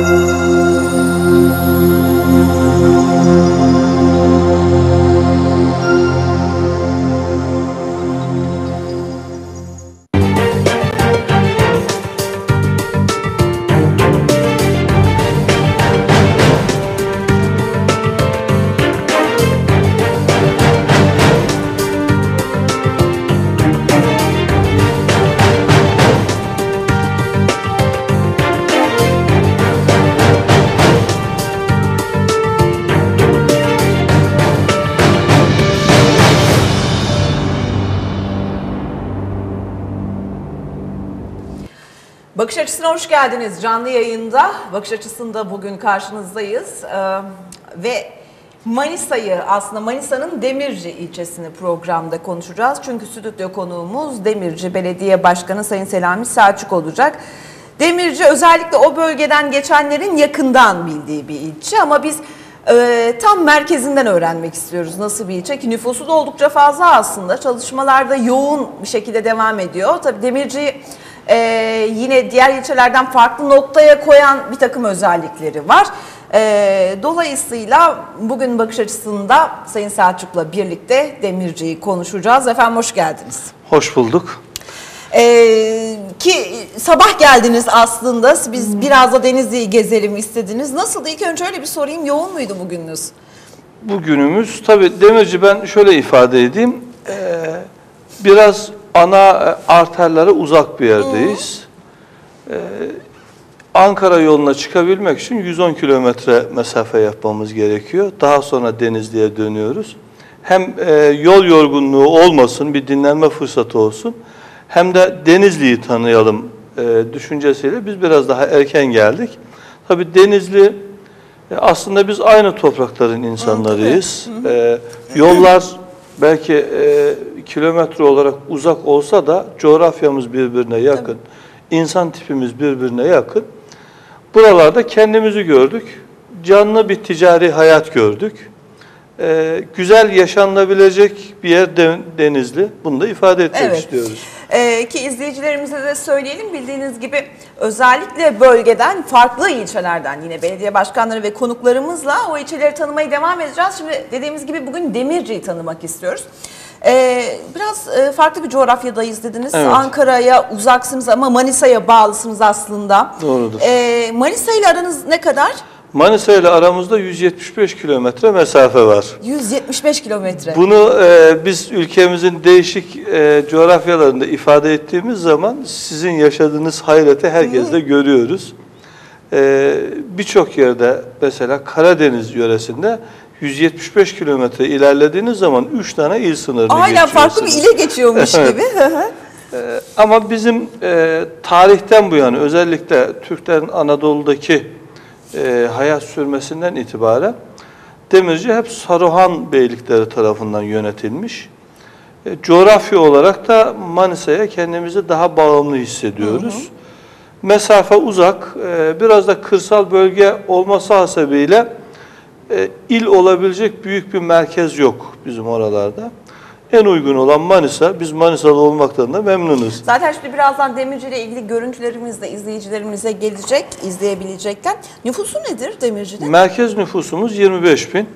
Bakış hoş geldiniz. Canlı yayında Bakış Açısı'nda bugün karşınızdayız. Ee, ve Manisa'yı aslında Manisa'nın Demirci ilçesini programda konuşacağız. Çünkü stüdyo konuğumuz Demirci Belediye Başkanı Sayın Selami Selçuk olacak. Demirci özellikle o bölgeden geçenlerin yakından bildiği bir ilçe ama biz e, tam merkezinden öğrenmek istiyoruz nasıl bir ilçe ki nüfusu da oldukça fazla aslında çalışmalarda yoğun bir şekilde devam ediyor. Tabii Demirci e, yine diğer ilçelerden farklı noktaya koyan bir takım özellikleri var. E, dolayısıyla bugün bakış açısında Sayın Selçuk'la birlikte Demirci'yi konuşacağız. Efendim hoş geldiniz. Hoş bulduk. Ee, ki sabah geldiniz aslında. Biz biraz da Denizli'yi gezelim istediniz. Nasıldı? İlk önce öyle bir sorayım. Yoğun muydu bugününüz? Bugünümüz tabi Demirci ben şöyle ifade edeyim. Ee, biraz ana e, arterlere uzak bir yerdeyiz. Ee, Ankara yoluna çıkabilmek için 110 kilometre mesafe yapmamız gerekiyor. Daha sonra Denizli'ye dönüyoruz. Hem e, yol yorgunluğu olmasın, bir dinlenme fırsatı olsun. Hem de Denizli'yi tanıyalım e, düşüncesiyle biz biraz daha erken geldik. Tabii Denizli e, aslında biz aynı toprakların insanlarıyız. E, yollar belki e, kilometre olarak uzak olsa da coğrafyamız birbirine yakın. İnsan tipimiz birbirine yakın. Buralarda kendimizi gördük. Canlı bir ticari hayat gördük. E, güzel yaşanılabilecek bir yer de- Denizli. Bunu da ifade etmek Evet. istiyoruz. Ee, ki izleyicilerimize de söyleyelim. Bildiğiniz gibi özellikle bölgeden, farklı ilçelerden yine belediye başkanları ve konuklarımızla o ilçeleri tanımaya devam edeceğiz. Şimdi dediğimiz gibi bugün Demirci'yi tanımak istiyoruz. Ee, biraz e, farklı bir coğrafyadayız dediniz. Evet. Ankara'ya uzaksınız ama Manisa'ya bağlısınız aslında. Doğrudur. Ee, Manisa ile aranız ne kadar? Manisa ile aramızda 175 kilometre mesafe var. 175 kilometre. Bunu e, biz ülkemizin değişik e, coğrafyalarında ifade ettiğimiz zaman sizin yaşadığınız hayreti herkes de görüyoruz. E, Birçok yerde mesela Karadeniz yöresinde 175 kilometre ilerlediğiniz zaman 3 tane il sınırını Aynen farklı bir ile geçiyormuş gibi. Ee, Ama bizim e, tarihten bu yana özellikle Türklerin Anadolu'daki e, hayat sürmesinden itibaren Demirci hep Saruhan beylikleri tarafından yönetilmiş. E, coğrafya olarak da Manisa'ya kendimizi daha bağımlı hissediyoruz. Mesafe uzak, e, biraz da kırsal bölge olması hasebiyle e, il olabilecek büyük bir merkez yok bizim oralarda. En uygun olan Manisa, biz Manisa'da olmaktan da memnunuz. Zaten şimdi birazdan Demirci ile ilgili görüntülerimiz de izleyicilerimize gelecek, izleyebilecekler. Nüfusu nedir Demirci'nin? Merkez nüfusumuz 25 bin.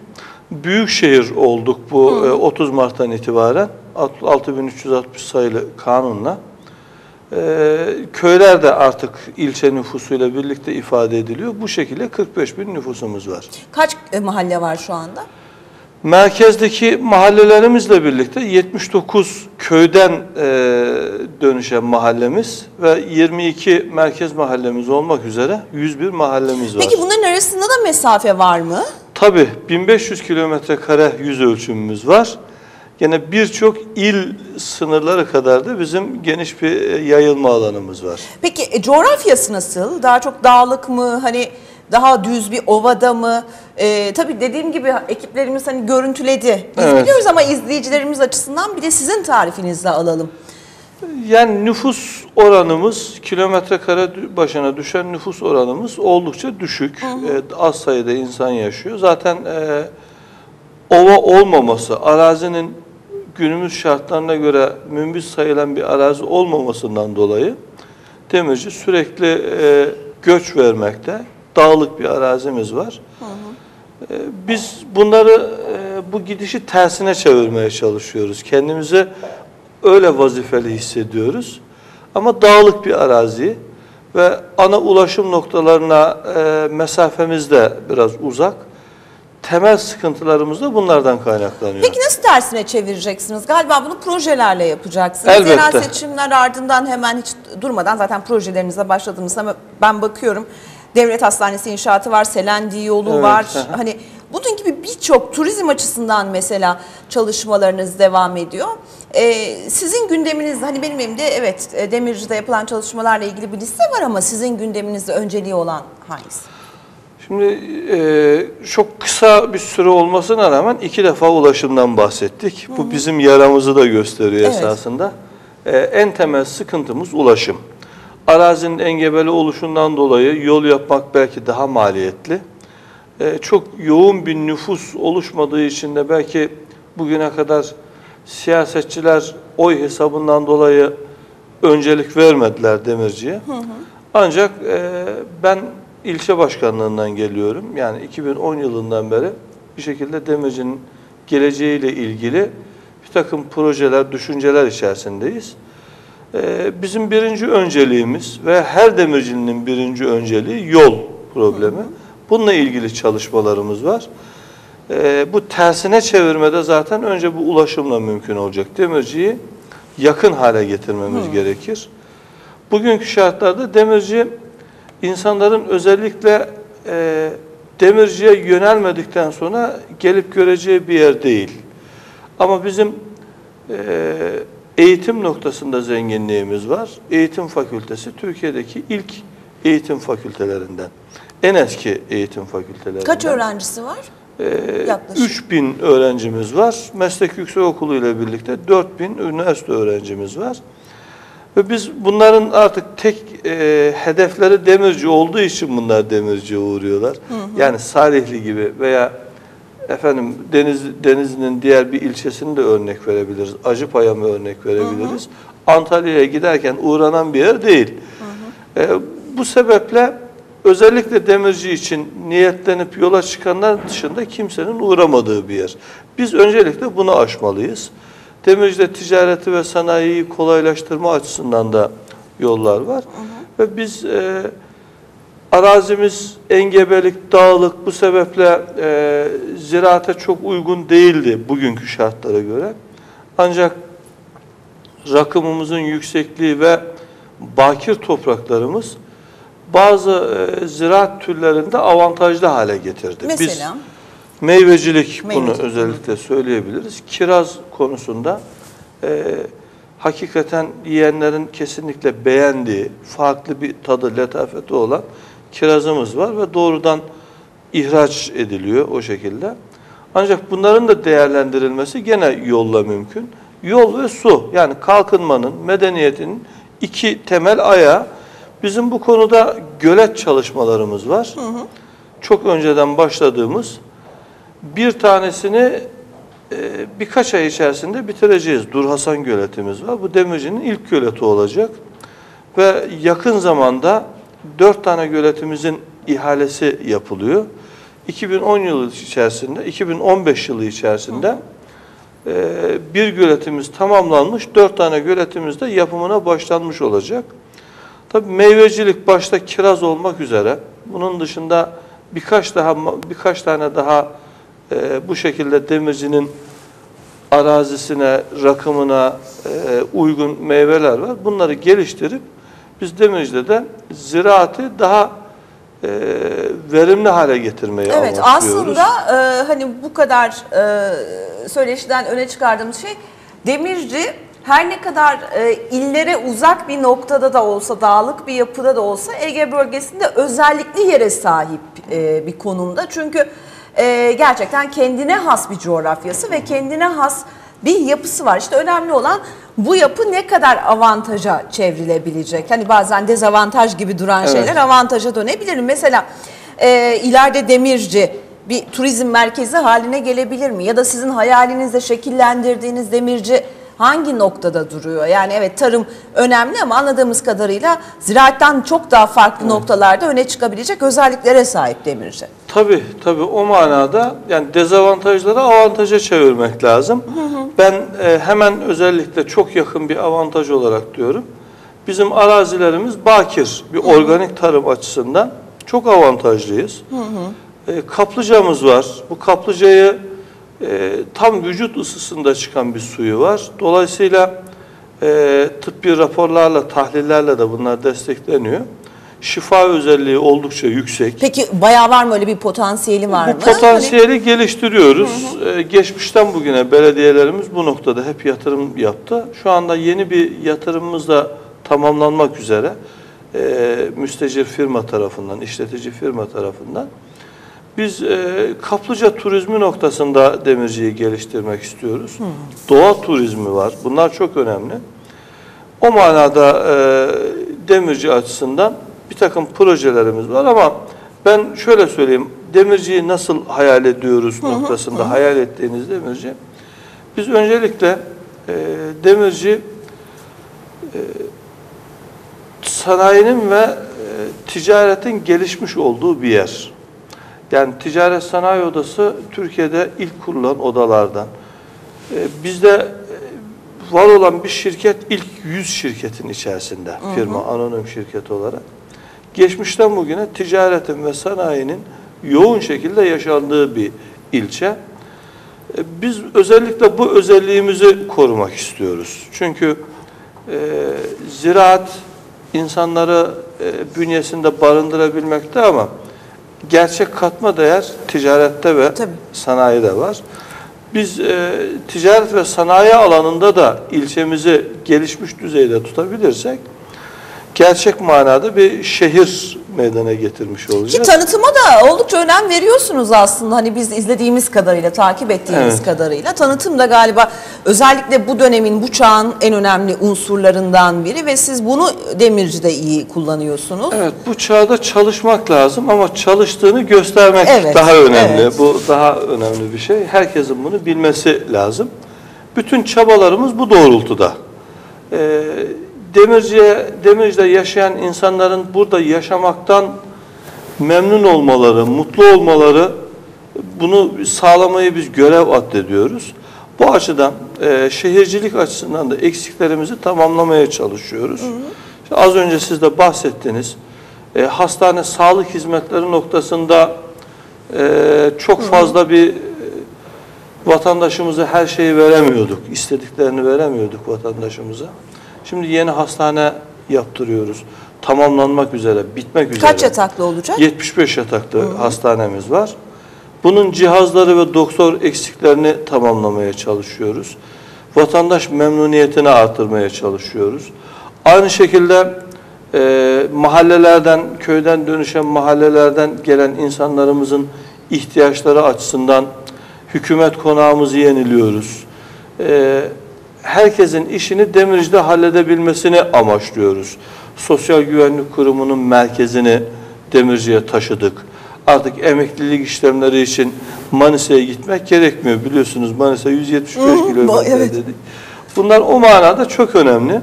Büyük şehir olduk bu e, 30 Mart'tan itibaren. Alt- 6360 sayılı kanunla. E, köyler de artık ilçe nüfusuyla birlikte ifade ediliyor. Bu şekilde 45 bin nüfusumuz var. Kaç e, mahalle var şu anda? Merkezdeki mahallelerimizle birlikte 79 köyden e, dönüşen mahallemiz ve 22 merkez mahallemiz olmak üzere 101 mahallemiz var. Peki bunların arasında da mesafe var mı? Tabii 1500 kilometre kare yüz ölçümümüz var. Gene birçok il sınırları kadar da bizim geniş bir e, yayılma alanımız var. Peki e, coğrafyası nasıl? Daha çok dağlık mı? Hani daha düz bir ovada mı? E, tabii dediğim gibi ekiplerimiz hani görüntüledi. Biz Evet. biliyoruz ama izleyicilerimiz açısından bir de sizin tarifinizle alalım. Yani nüfus oranımız, kilometre kare başına düşen nüfus oranımız oldukça düşük. E, az sayıda insan yaşıyor. Zaten e, ova olmaması, arazinin günümüz şartlarına göre mümbit sayılan bir arazi olmamasından dolayı Demirci sürekli e, göç vermekte. dağlık bir arazimiz var. E, Biz bunları e, bu gidişi tersine çevirmeye çalışıyoruz. Kendimizi öyle vazifeli hissediyoruz. Ama dağlık bir arazi ve ana ulaşım noktalarına e, mesafemiz de biraz uzak. Temel sıkıntılarımız da bunlardan kaynaklanıyor. Peki nasıl tersine çevireceksiniz? Galiba bunu projelerle yapacaksınız. Elbette. Yerel seçimler ardından hemen hiç durmadan zaten projelerinize başladınız ama ben bakıyorum devlet hastanesi inşaatı var, Selendi yolu Evet, var. Hani bunun gibi birçok turizm açısından mesela çalışmalarınız devam ediyor. Ee, sizin gündeminizde hani benim elimde evet e, Demirci'de yapılan çalışmalarla ilgili bir liste var ama sizin gündeminizde önceliği olan hangisi? Şimdi e, çok kısa bir süre olmasına rağmen iki defa ulaşımdan bahsettik. Bu bizim yaramızı da gösteriyor Evet. esasında. E, en temel sıkıntımız ulaşım. Arazinin engebeli oluşundan dolayı yol yapmak belki daha maliyetli. E, çok yoğun bir nüfus oluşmadığı için de belki bugüne kadar siyasetçiler oy hesabından dolayı öncelik vermediler demirciye. Ancak e, ben ilçe başkanlığından geliyorum. Yani 2010 yılından beri bir şekilde demircinin geleceğiyle ilgili bir takım projeler, düşünceler içerisindeyiz. E, bizim birinci önceliğimiz ve her demircinin birinci önceliği yol problemi. Bununla ilgili çalışmalarımız var. E, bu tersine çevirmede zaten önce bu ulaşımla mümkün olacak. Demirciyi yakın hale getirmemiz gerekir. Bugünkü şartlarda demirci insanların özellikle e, demirciye yönelmedikten sonra gelip göreceği bir yer değil. Ama bizim e, eğitim noktasında zenginliğimiz var. Eğitim fakültesi Türkiye'deki ilk eğitim fakültelerinden. En eski eğitim fakültelerinden. Kaç öğrencisi var? Ee, Yaklaşık. 3000 öğrencimiz var. Meslek Yüksekokulu ile birlikte 4000 üniversite öğrencimiz var. Ve biz bunların artık tek e, hedefleri demirci olduğu için bunlar demirciye uğruyorlar. Yani Salihli gibi veya efendim Deniz Denizli'nin diğer bir ilçesini de örnek verebiliriz. Acıpayam'a örnek verebiliriz. Antalya'ya giderken uğranan bir yer değil. E, bu sebeple özellikle demirci için niyetlenip yola çıkanlar dışında kimsenin uğramadığı bir yer. Biz öncelikle bunu aşmalıyız. Demirci'de ticareti ve sanayiyi kolaylaştırma açısından da yollar var. Ve biz e, arazimiz engebelik, dağlık bu sebeple e, ziraate çok uygun değildi bugünkü şartlara göre. Ancak rakımımızın yüksekliği ve bakir topraklarımız bazı e, ziraat türlerinde avantajlı hale getirdi. Biz Mesela? meyvecilik, bunu Meyvecilik, özellikle söyleyebiliriz. Kiraz konusunda e, hakikaten yiyenlerin kesinlikle beğendiği, farklı bir tadı, letafeti olan kirazımız var ve doğrudan ihraç ediliyor o şekilde. Ancak bunların da değerlendirilmesi gene yolla mümkün. Yol ve su yani kalkınmanın, medeniyetin iki temel ayağı. Bizim bu konuda gölet çalışmalarımız var. Çok önceden başladığımız bir tanesini e, birkaç ay içerisinde bitireceğiz. Dur Hasan göletimiz var. Bu demircinin ilk göleti olacak. Ve yakın zamanda dört tane göletimizin ihalesi yapılıyor. 2010 yılı içerisinde, 2015 yılı içerisinde e, bir göletimiz tamamlanmış, dört tane göletimiz de yapımına başlanmış olacak. Tabii meyvecilik başta kiraz olmak üzere, bunun dışında birkaç daha birkaç tane daha e, bu şekilde demircinin arazisine, rakımına e, uygun meyveler var. Bunları geliştirip biz demircide de ziraatı daha e, verimli hale getirmeyi Evet amaçlıyoruz. aslında e, hani bu kadar e, söyleşiden öne çıkardığımız şey demirci her ne kadar e, illere uzak bir noktada da olsa dağlık bir yapıda da olsa Ege bölgesinde özellikli yere sahip e, bir konumda. Çünkü e, gerçekten kendine has bir coğrafyası ve kendine has bir yapısı var. İşte önemli olan bu yapı ne kadar avantaja çevrilebilecek. Hani bazen dezavantaj gibi duran Evet. şeyler avantaja dönebilir. Mesela e, ileride Demirci bir turizm merkezi haline gelebilir mi? Ya da sizin hayalinizde şekillendirdiğiniz Demirci hangi noktada duruyor? Yani evet tarım önemli ama anladığımız kadarıyla ziraatten çok daha farklı noktalarda öne çıkabilecek özelliklere sahip Demirci. Tabii tabii o manada yani dezavantajları avantaja çevirmek lazım. Ben e, hemen özellikle çok yakın bir avantaj olarak diyorum. Bizim arazilerimiz bakir, bir organik tarım açısından çok avantajlıyız. E, kaplıcamız var. Bu kaplıcayı e, tam vücut ısısında çıkan bir suyu var. Dolayısıyla e, tıbbi raporlarla, tahlillerle de bunlar destekleniyor. Şifa özelliği oldukça yüksek. Peki bayağı var mı öyle bir potansiyeli var mı? Bu potansiyeli geliştiriyoruz. Ee, geçmişten bugüne belediyelerimiz bu noktada hep yatırım yaptı. Şu anda yeni bir yatırımımız da tamamlanmak üzere. Ee, müstecir firma tarafından, işletici firma tarafından. Biz e, kaplıca turizmi noktasında demirciyi geliştirmek istiyoruz. Doğa turizmi var. Bunlar çok önemli. O manada e, demirci açısından bir takım projelerimiz var ama ben şöyle söyleyeyim. Demirciyi nasıl hayal ediyoruz noktasında hayal ettiğiniz demirci. Biz öncelikle e, demirci e, sanayinin ve e, ticaretin gelişmiş olduğu bir yer. Yani ticaret sanayi odası Türkiye'de ilk kurulan odalardan. E, bizde e, var olan bir şirket ilk 100 şirketin içerisinde firma anonim şirket olarak. Geçmişten bugüne ticaretin ve sanayinin yoğun şekilde yaşandığı bir ilçe. E, Biz özellikle bu özelliğimizi korumak istiyoruz. Çünkü e, ziraat insanları e, bünyesinde barındırabilmekte ama gerçek katma değer ticarette ve Tabii. sanayide var. Biz e, ticaret ve sanayi alanında da ilçemizi gelişmiş düzeyde tutabilirsek gerçek manada bir şehir meydana getirmiş Ki olacağız. tanıtıma da oldukça önem veriyorsunuz aslında. Hani biz izlediğimiz kadarıyla, takip ettiğimiz Evet. kadarıyla. Tanıtım da galiba özellikle bu dönemin, bu çağın en önemli unsurlarından biri ve siz bunu Demirci'de iyi kullanıyorsunuz. Evet bu çağda çalışmak lazım ama çalıştığını göstermek Evet, daha önemli. evet. Bu daha önemli bir şey. Herkesin bunu bilmesi lazım. Bütün çabalarımız bu doğrultuda. Ee, Demirci'ye, Demirci'de yaşayan insanların burada yaşamaktan memnun olmaları, mutlu olmaları bunu sağlamayı biz görev addediyoruz. Bu açıdan e, şehircilik açısından da eksiklerimizi tamamlamaya çalışıyoruz. İşte az önce siz de bahsettiniz. E, hastane sağlık hizmetleri noktasında e, çok fazla bir e, vatandaşımıza her şeyi veremiyorduk. istediklerini veremiyorduk vatandaşımıza. Şimdi yeni hastane yaptırıyoruz. Tamamlanmak üzere, bitmek üzere. Kaç yataklı olacak? 75 yataklı hastanemiz var. Bunun cihazları ve doktor eksiklerini tamamlamaya çalışıyoruz. Vatandaş memnuniyetini artırmaya çalışıyoruz. Aynı şekilde e, mahallelerden, köyden dönüşen mahallelerden gelen insanlarımızın ihtiyaçları açısından hükümet konağımızı yeniliyoruz. E, herkesin işini Demirci'de halledebilmesini amaçlıyoruz. Sosyal Güvenlik Kurumu'nun merkezini Demirci'ye taşıdık. Artık emeklilik işlemleri için Manisa'ya gitmek gerekmiyor. Biliyorsunuz Manisa 175 kilometre evet. dedik. Bunlar o manada çok önemli.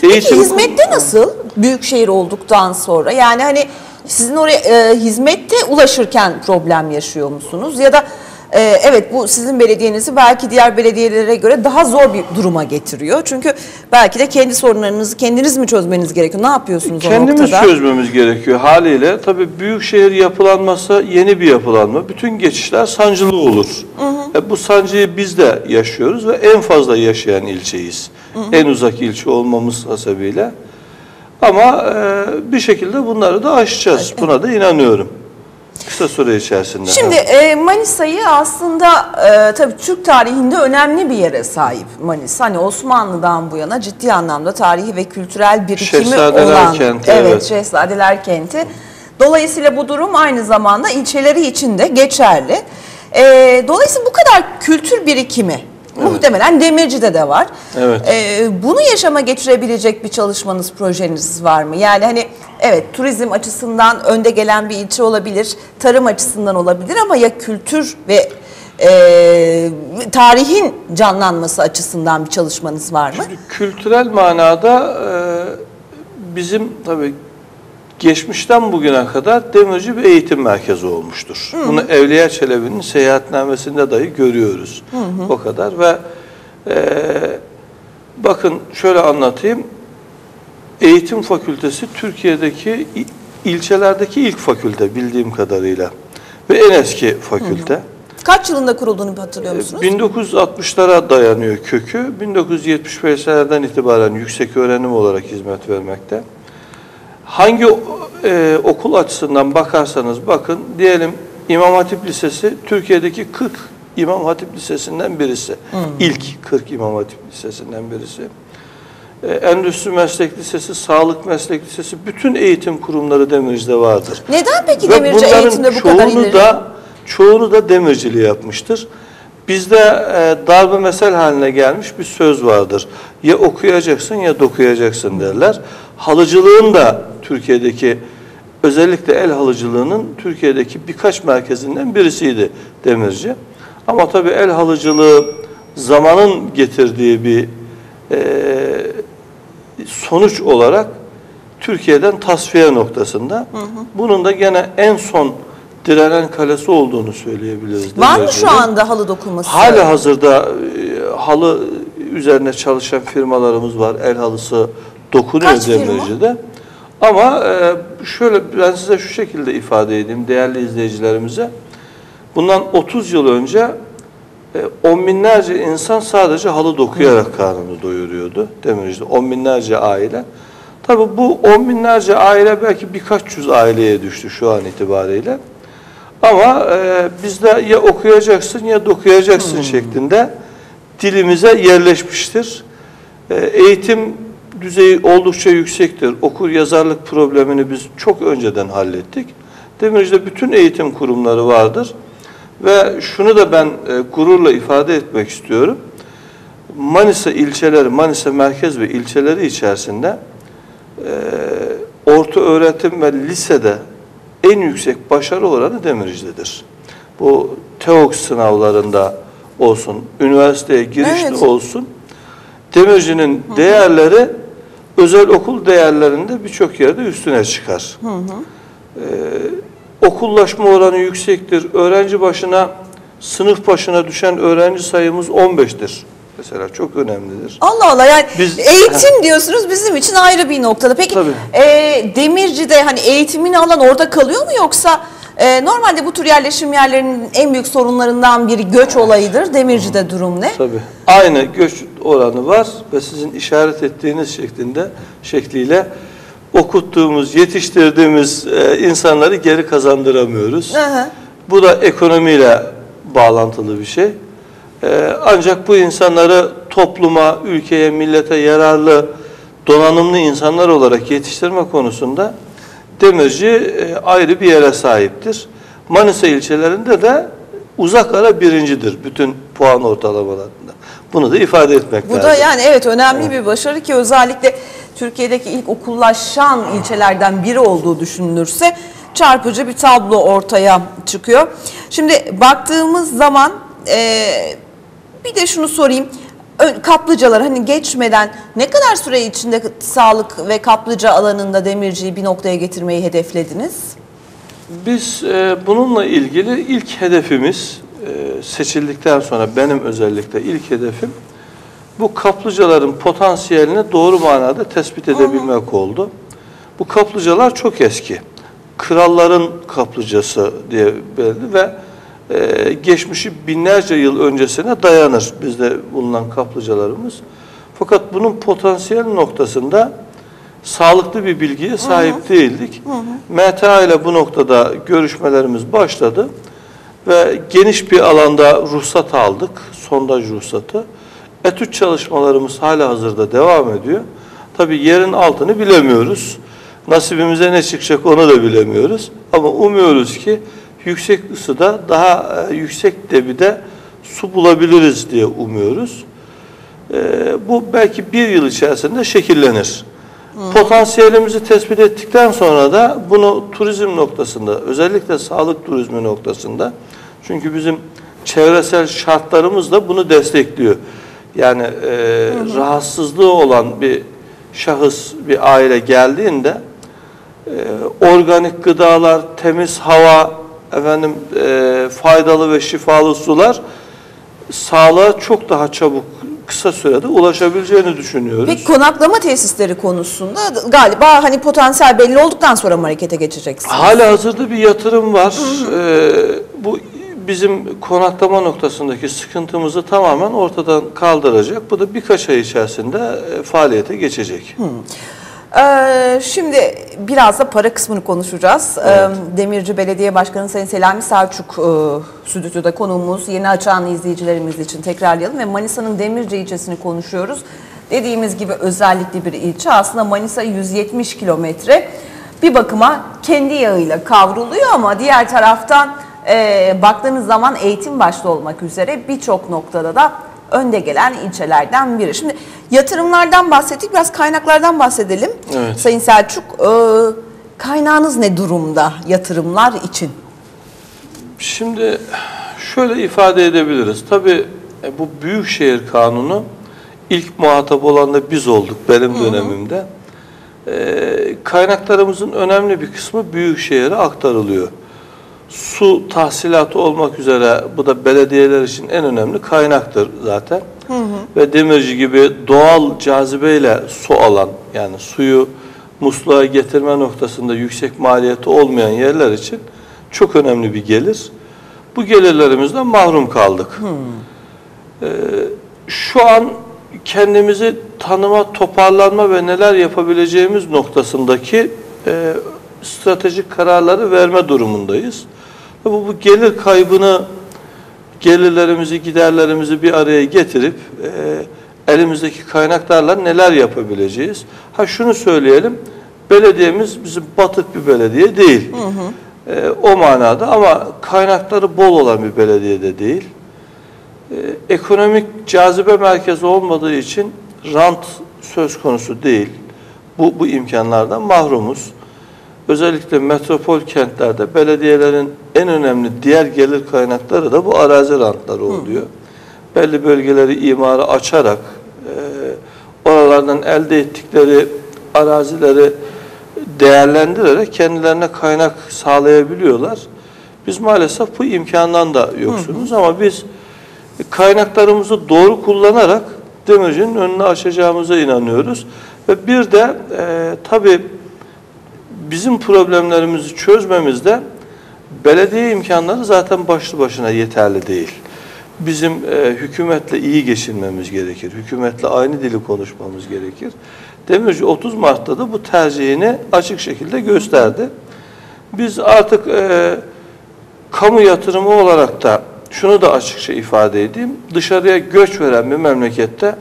Peki hizmette nasıl? Büyükşehir olduktan sonra yani hani sizin oraya e, hizmette ulaşırken problem yaşıyor musunuz? Ya da e, evet bu sizin belediyenizi belki diğer belediyelere göre daha zor bir duruma getiriyor. Çünkü belki de kendi sorunlarınızı kendiniz mi çözmeniz gerekiyor? Ne yapıyorsunuz o Kendimiz noktada? çözmemiz gerekiyor haliyle. Tabii büyükşehir yapılanması yeni bir yapılanma. Bütün geçişler sancılı olur. E, bu sancıyı biz de yaşıyoruz ve en fazla yaşayan ilçeyiz. En uzak ilçe olmamız hasebiyle. Ama e, bir şekilde bunları da aşacağız. Buna da inanıyorum. Kısa süre içerisinde. Şimdi e, Manisa'yı aslında e, tabii Türk tarihinde önemli bir yere sahip Manisa. Hani Osmanlı'dan bu yana ciddi anlamda tarihi ve kültürel birikimi Şehzadeler olan kenti, evet, evet. Şehzadeler kenti. Dolayısıyla bu durum aynı zamanda ilçeleri için de geçerli. E, dolayısıyla bu kadar kültür birikimi muhtemelen Demirci'de de var. Evet. E, bunu yaşama geçirebilecek bir çalışmanız, projeniz var mı? Yani hani evet turizm açısından önde gelen bir ilçe olabilir, tarım açısından olabilir ama ya kültür ve e, tarihin canlanması açısından bir çalışmanız var mı? Kültürel manada e, bizim tabii geçmişten bugüne kadar Demirci bir eğitim merkezi olmuştur. Bunu Evliya Çelebi'nin seyahatnamesinde dahi görüyoruz. O kadar ve e, bakın şöyle anlatayım. Eğitim fakültesi Türkiye'deki ilçelerdeki ilk fakülte bildiğim kadarıyla ve en eski fakülte. Kaç yılında kurulduğunu hatırlıyor musunuz? 1960'lara dayanıyor kökü. 1975'lerden itibaren yüksek öğrenim olarak hizmet vermekte. Hangi e, okul açısından bakarsanız bakın diyelim İmam Hatip Lisesi Türkiye'deki 40 İmam Hatip Lisesi'nden birisi. İlk 40 İmam Hatip Lisesi'nden birisi. E, Endüstri Meslek Lisesi, Sağlık Meslek Lisesi bütün eğitim kurumları Demirci'de vardır. Neden peki Ve demirci eğitimde bu kadar ileri? da çoğunu da demirciliği yapmıştır. Bizde e, darbe mesel haline gelmiş bir söz vardır. Ya okuyacaksın ya dokuyacaksın derler. Halıcılığın da Türkiye'deki özellikle el halıcılığının Türkiye'deki birkaç merkezinden birisiydi demirci. Ama tabii el halıcılığı zamanın getirdiği bir e, sonuç olarak Türkiye'den tasfiye noktasında. Bunun da gene en son direnen kalesi olduğunu söyleyebiliriz. Var mı şu anda halı dokunması? Hala hazırda e, halı üzerine çalışan firmalarımız var. El halısı dokunuyor Kaç demircide. Ama e, şöyle ben size şu şekilde ifade edeyim değerli izleyicilerimize. Bundan 30 yıl önce e, on binlerce insan sadece halı dokuyarak karnını doyuruyordu demircide. On binlerce aile. Tabii bu on binlerce aile belki birkaç yüz aileye düştü şu an itibariyle. Ama e, bizde ya okuyacaksın ya dokuyacaksın şeklinde dilimize yerleşmiştir. E, eğitim düzeyi oldukça yüksektir. Okur yazarlık problemini biz çok önceden hallettik. Demirci'de bütün eğitim kurumları vardır. Ve şunu da ben e, gururla ifade etmek istiyorum. Manisa ilçeleri, Manisa merkez ve ilçeleri içerisinde e, orta öğretim ve lisede en yüksek başarı oranı Demirci'dedir. Bu TEOK sınavlarında olsun, üniversiteye girişte Evet. olsun. Demirci'nin değerleri özel okul değerlerinde birçok yerde üstüne çıkar. Ee, okullaşma oranı yüksektir. Öğrenci başına, sınıf başına düşen öğrenci sayımız 15'tir. Mesela çok önemlidir. Allah Allah yani Biz- eğitim diyorsunuz bizim için ayrı bir noktada. Peki Tabii. e, Demirci'de hani eğitimini alan orada kalıyor mu yoksa e, normalde bu tür yerleşim yerlerinin en büyük sorunlarından biri göç olayıdır. Demirci'de durum ne? Tabii. Aynı göç oranı var ve sizin işaret ettiğiniz şeklinde şekliyle okuttuğumuz, yetiştirdiğimiz e, insanları geri kazandıramıyoruz. Hı hı. Bu da ekonomiyle bağlantılı bir şey. E, ancak bu insanları topluma, ülkeye, millete yararlı, donanımlı insanlar olarak yetiştirme konusunda Demirci e, ayrı bir yere sahiptir. Manisa ilçelerinde de uzak ara birincidir bütün puan ortalamalarında. Bunu da ifade etmek Bu lazım. da yani evet önemli bir başarı ki özellikle Türkiye'deki ilk okullaşan ilçelerden biri olduğu düşünülürse çarpıcı bir tablo ortaya çıkıyor. Şimdi baktığımız zaman e, bir de şunu sorayım. Kaplıcalar hani geçmeden ne kadar süre içinde sağlık ve kaplıca alanında demirciyi bir noktaya getirmeyi hedeflediniz? Biz e, bununla ilgili ilk hedefimiz e, seçildikten sonra benim özellikle ilk hedefim bu kaplıcaların potansiyelini doğru manada tespit edebilmek oldu. Bu kaplıcalar çok eski. Kralların kaplıcası diye belli ve e, geçmişi binlerce yıl öncesine dayanır bizde bulunan kaplıcalarımız. Fakat bunun potansiyel noktasında sağlıklı bir bilgiye sahip değildik. MTA ile bu noktada görüşmelerimiz başladı ve geniş bir alanda ruhsat aldık, sondaj ruhsatı. Etüt çalışmalarımız hala hazırda devam ediyor. Tabii yerin altını bilemiyoruz. Nasibimize ne çıkacak onu da bilemiyoruz. Ama umuyoruz ki yüksek ısıda daha e, yüksek debide su bulabiliriz diye umuyoruz. Ee, bu belki bir yıl içerisinde şekillenir. Potansiyelimizi tespit ettikten sonra da bunu turizm noktasında, özellikle sağlık turizmi noktasında, çünkü bizim çevresel şartlarımız da bunu destekliyor. Yani e, rahatsızlığı olan bir şahıs, bir aile geldiğinde e, organik gıdalar, temiz hava, efendim e, faydalı ve şifalı sular sağlığa çok daha çabuk kısa sürede ulaşabileceğini düşünüyoruz. Peki konaklama tesisleri konusunda galiba hani potansiyel belli olduktan sonra mı harekete geçeceksiniz? Hala hazırda bir yatırım var. Ee, bu bizim konaklama noktasındaki sıkıntımızı tamamen ortadan kaldıracak. Bu da birkaç ay içerisinde e, faaliyete geçecek. Ee, şimdi biraz da para kısmını konuşacağız. Ee, Demirci Belediye Başkanı Sayın Selami Selçuk e, stüdyoda konuğumuz. Yeni açan izleyicilerimiz için tekrarlayalım ve Manisa'nın Demirci ilçesini konuşuyoruz. Dediğimiz gibi özellikle bir ilçe. Aslında Manisa 170 kilometre. Bir bakıma kendi yağıyla kavruluyor ama diğer taraftan e, baktığınız zaman eğitim başta olmak üzere birçok noktada da önde gelen ilçelerden biri. Şimdi yatırımlardan bahsettik, biraz kaynaklardan bahsedelim. Evet. Sayın Selçuk, e, kaynağınız ne durumda yatırımlar için? Şimdi şöyle ifade edebiliriz. Tabii e, bu Büyükşehir Kanunu ilk muhatap olan da biz olduk benim dönemimde. Ee, kaynaklarımızın önemli bir kısmı Büyükşehir'e aktarılıyor. Su tahsilatı olmak üzere bu da belediyeler için en önemli kaynaktır zaten. Ve demirci gibi doğal cazibeyle su alan yani suyu musluğa getirme noktasında yüksek maliyeti olmayan yerler için çok önemli bir gelir. Bu gelirlerimizden mahrum kaldık. Ee, şu an kendimizi tanıma, toparlanma ve neler yapabileceğimiz noktasındaki e, stratejik kararları verme durumundayız. Bu, bu gelir kaybını, gelirlerimizi, giderlerimizi bir araya getirip e, elimizdeki kaynaklarla neler yapabileceğiz? Ha şunu söyleyelim, belediyemiz bizim batık bir belediye değil. E, o manada ama kaynakları bol olan bir belediye de değil. E, ekonomik cazibe merkezi olmadığı için rant söz konusu değil. Bu, bu imkanlardan mahrumuz. Özellikle metropol kentlerde belediyelerin en önemli diğer gelir kaynakları da bu arazi rantları oluyor. Belli bölgeleri imara açarak e, oralardan elde ettikleri arazileri değerlendirerek kendilerine kaynak sağlayabiliyorlar. Biz maalesef bu imkandan da yoksunuz ama biz kaynaklarımızı doğru kullanarak demircinin önünü açacağımıza inanıyoruz. Ve bir de e, tabii bizim problemlerimizi çözmemizde belediye imkanları zaten başlı başına yeterli değil. Bizim e, hükümetle iyi geçinmemiz gerekir. Hükümetle aynı dili konuşmamız gerekir. Demirci 30 Mart'ta da bu tercihini açık şekilde gösterdi. Biz artık e, kamu yatırımı olarak da şunu da açıkça ifade edeyim. Dışarıya göç veren bir memlekette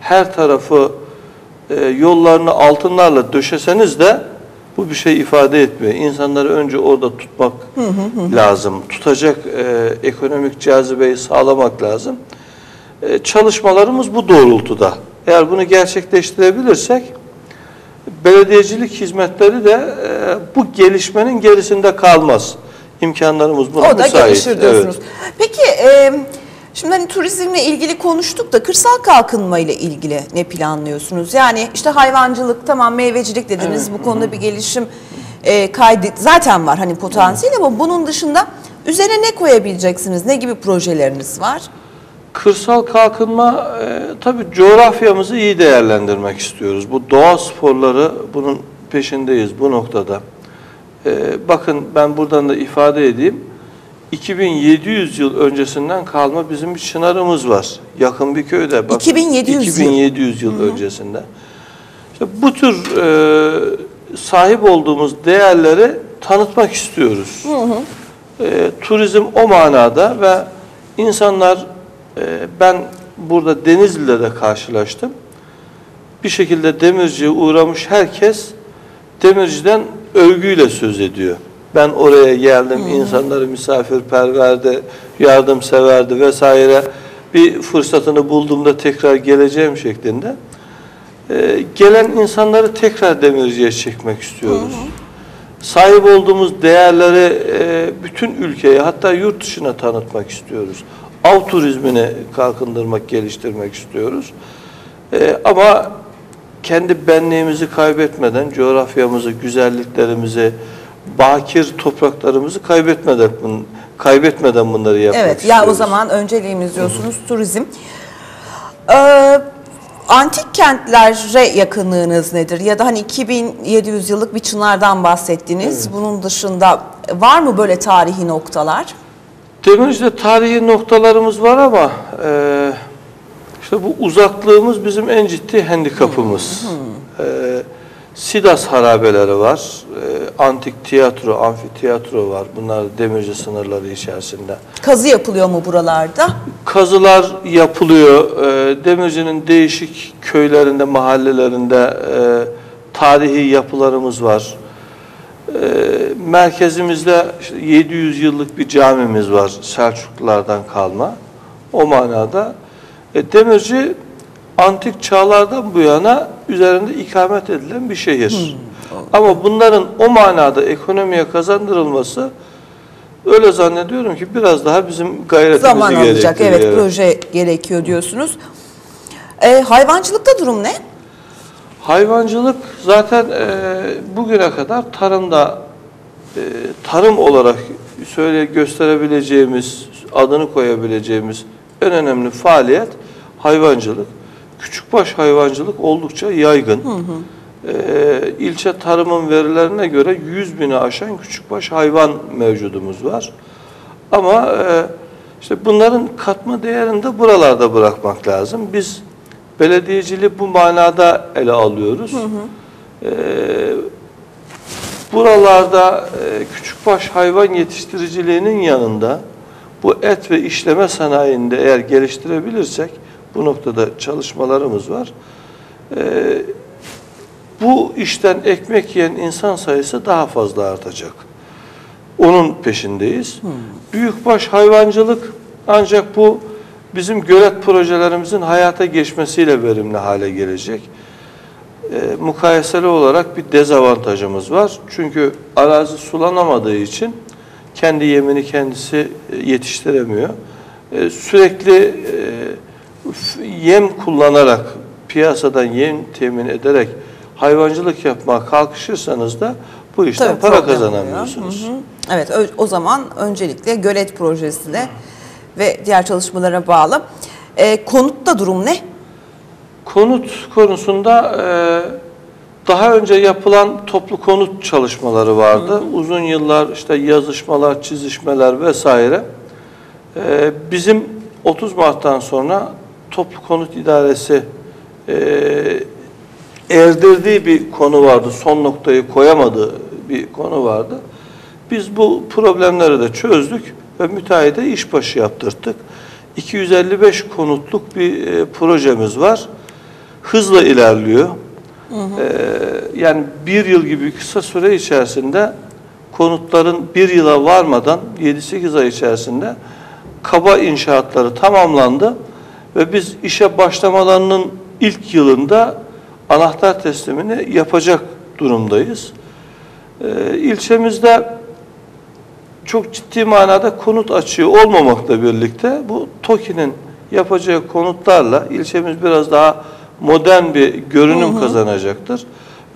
her tarafı e, yollarını altınlarla döşeseniz de bu bir şey ifade etmiyor. İnsanları önce orada tutmak lazım. Tutacak e, ekonomik cazibeyi sağlamak lazım. E, çalışmalarımız bu doğrultuda. Eğer bunu gerçekleştirebilirsek belediyecilik hizmetleri de e, bu gelişmenin gerisinde kalmaz. İmkanlarımız buna O da müsait. gelişir diyorsunuz. Peki e, şimdi hani turizmle ilgili konuştuk da kırsal kalkınma ile ilgili ne planlıyorsunuz? Yani işte hayvancılık tamam meyvecilik dediniz bu konuda bir gelişim e, kaydı zaten var hani potansiyel ama bunun dışında üzerine ne koyabileceksiniz? Ne gibi projeleriniz var? Kırsal kalkınma e, tabii coğrafyamızı iyi değerlendirmek istiyoruz. Bu doğa sporları bunun peşindeyiz bu noktada. E, bakın ben buradan da ifade edeyim. 2700 yıl öncesinden kalma bizim bir çınarımız var. Yakın bir köyde. Bakın, 2700 yıl. 2700 yıl öncesinde. İşte bu tür e, sahip olduğumuz değerleri tanıtmak istiyoruz. E, turizm o manada ve insanlar e, ben burada Denizli'de de karşılaştım. Bir şekilde demirciye uğramış herkes demirciden övgüyle söz ediyor. Ben oraya geldim, insanları misafirperverdi, yardımseverdi vesaire. Bir fırsatını bulduğumda tekrar geleceğim şeklinde. Ee, gelen insanları tekrar demirciye çekmek istiyoruz. Sahip olduğumuz değerleri e, bütün ülkeye hatta yurt dışına tanıtmak istiyoruz. av turizmini kalkındırmak, geliştirmek istiyoruz. E, ama kendi benliğimizi kaybetmeden, coğrafyamızı, güzelliklerimizi, bakir topraklarımızı kaybetmeden, kaybetmeden bunları yapmak Evet, istiyoruz. ya o zaman önceliğimiz diyorsunuz turizm. Ee, antik kentlere yakınlığınız nedir? Ya da hani 2700 yıllık bir çınardan bahsettiniz. Bunun dışında var mı böyle tarihi noktalar? Demirci'de tarihi noktalarımız var ama e, işte bu uzaklığımız bizim en ciddi handikapımız. E, Sidas harabeleri var, e, antik tiyatro, amfiteyatro var. Bunlar Demirci sınırları içerisinde. Kazı yapılıyor mu buralarda? Kazılar yapılıyor. E, Demirci'nin değişik köylerinde, mahallelerinde e, tarihi yapılarımız var. E, merkezimizde işte 700 yıllık bir camimiz var Selçuklulardan kalma. O manada e, Demirci antik çağlardan bu yana üzerinde ikamet edilen bir şehir. Ama bunların o manada ekonomiye kazandırılması öyle zannediyorum ki biraz daha bizim gayretimizi Zaman alacak. gerektiriyor. Evet, proje gerekiyor diyorsunuz. Ee, hayvancılıkta durum ne? Hayvancılık zaten e, bugüne kadar tarımda e, tarım olarak söyle gösterebileceğimiz, adını koyabileceğimiz en önemli faaliyet hayvancılık. Küçükbaş hayvancılık oldukça yaygın. E, ilçe tarımın verilerine göre 100 bini aşan küçükbaş hayvan mevcudumuz var. Ama e, işte bunların katma değerini de buralarda bırakmak lazım. Biz belediyeciliği bu manada ele alıyoruz. E, buralarda e, küçükbaş hayvan yetiştiriciliğinin yanında bu et ve işleme sanayinde eğer geliştirebilirsek bu noktada çalışmalarımız var. E, bu işten ekmek yiyen insan sayısı daha fazla artacak. Onun peşindeyiz. Büyükbaş hayvancılık ancak bu bizim gölet projelerimizin hayata geçmesiyle verimli hale gelecek. E, mukayeseli olarak bir dezavantajımız var. Çünkü arazi sulanamadığı için kendi yemini kendisi e, yetiştiremiyor. E, sürekli e, yem kullanarak, piyasadan yem temin ederek hayvancılık yapmaya kalkışırsanız da bu işten Tabii, para oluyor. kazanamıyorsunuz. Hı hı. Evet, o zaman öncelikle gölet projesine ve diğer çalışmalara bağlı. Ee, konutta durum ne? Konut konusunda e, daha önce yapılan toplu konut çalışmaları vardı. Uzun yıllar işte yazışmalar, çizişmeler vesaire. E, bizim 30 Mart'tan sonra toplu konut idaresi e, erdirdiği bir konu vardı. Son noktayı koyamadığı bir konu vardı. Biz bu problemleri de çözdük ve müteahhide işbaşı yaptırttık. 255 konutluk bir e, projemiz var. Hızla ilerliyor. Ee, yani bir yıl gibi kısa süre içerisinde konutların bir yıla varmadan 7-8 ay içerisinde kaba inşaatları tamamlandı ve biz işe başlamalarının ilk yılında anahtar teslimini yapacak durumdayız. Ee, ilçemizde çok ciddi manada konut açığı olmamakla birlikte bu TOKİ'nin yapacağı konutlarla ilçemiz biraz daha modern bir görünüm kazanacaktır.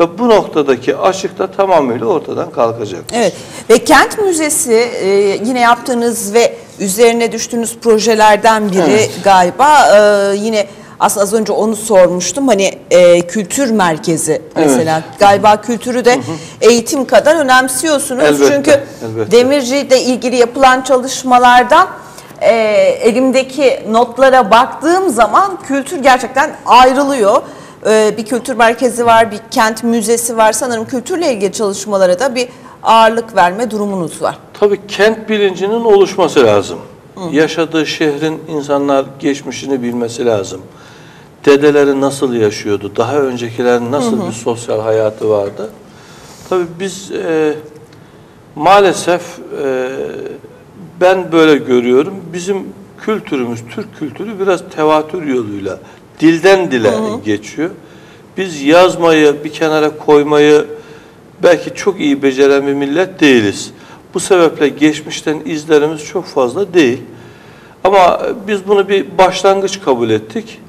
Ve bu noktadaki açık da tamamıyla ortadan kalkacaktır. Evet ve kent müzesi e, yine yaptığınız ve üzerine düştüğünüz projelerden biri Evet. galiba E, yine aslında az önce onu sormuştum hani e, kültür merkezi mesela galiba kültürü de eğitim kadar önemsiyorsunuz Elbette, çünkü elbette. Demirci ile ilgili yapılan çalışmalardan e, elimdeki notlara baktığım zaman kültür gerçekten ayrılıyor. E, bir kültür merkezi var, bir kent müzesi var. Sanırım kültürle ilgili çalışmalara da bir ağırlık verme durumunuz var. Tabii kent bilincinin oluşması lazım. Yaşadığı şehrin insanlar geçmişini bilmesi lazım. Dedeleri nasıl yaşıyordu? Daha öncekilerin nasıl bir sosyal hayatı vardı? Tabii biz e, maalesef e, ben böyle görüyorum. Bizim kültürümüz, Türk kültürü biraz tevatür yoluyla, dilden dile geçiyor. Biz yazmayı, bir kenara koymayı belki çok iyi beceren bir millet değiliz. Bu sebeple geçmişten izlerimiz çok fazla değil. Ama biz bunu bir başlangıç kabul ettik.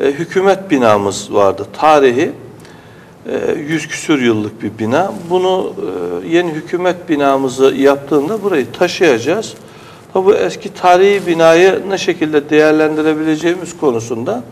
E, hükümet binamız vardı. Tarihi e, 100 küsür yıllık bir bina. Bunu e, yeni hükümet binamızı yaptığında burayı taşıyacağız. Tabi bu eski tarihi binayı ne şekilde değerlendirebileceğimiz konusunda